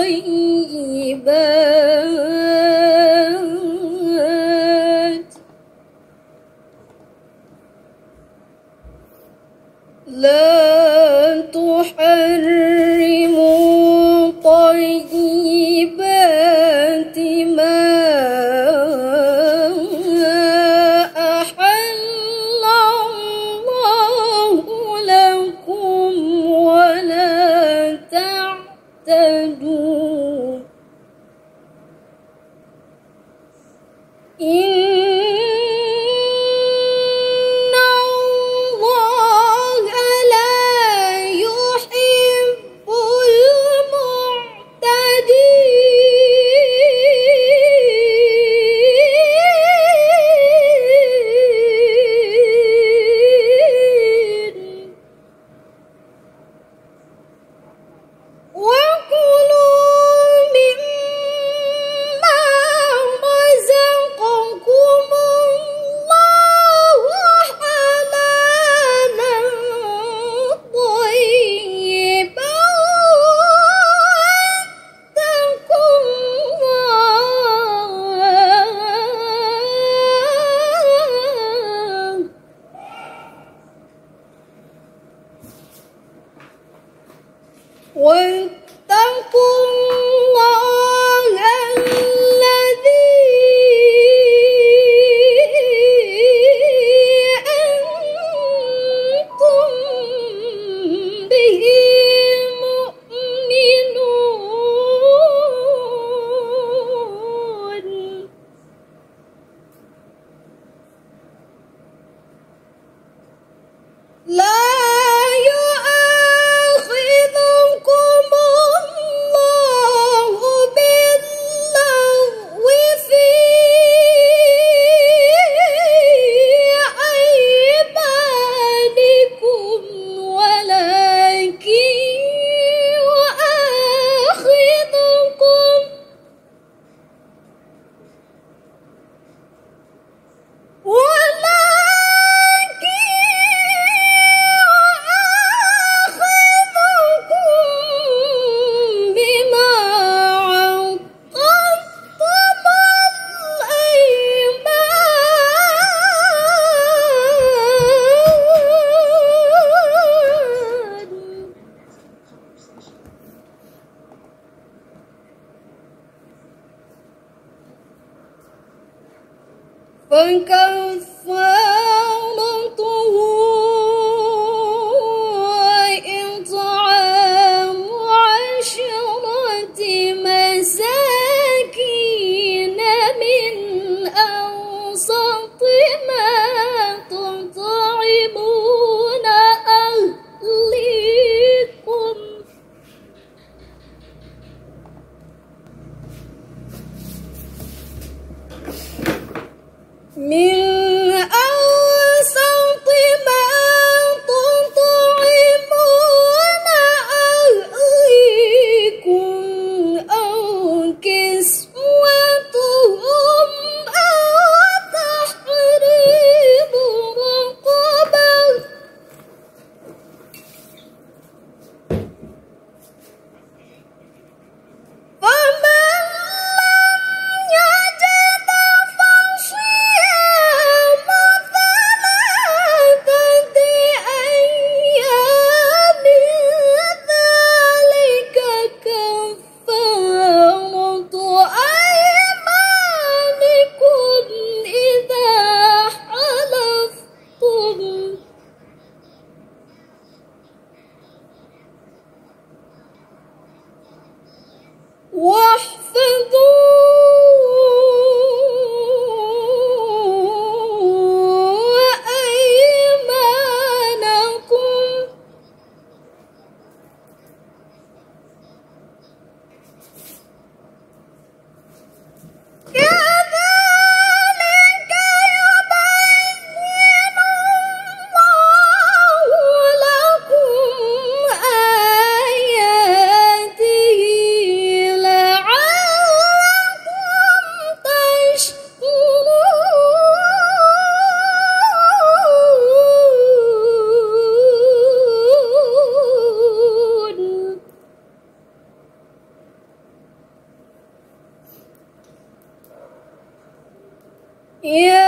الطيبات لا تحرم طيبات. cantando. E... واتقوا الله الذي أنتم به مؤمنون. me Yeah.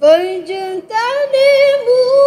Vai jantar, meu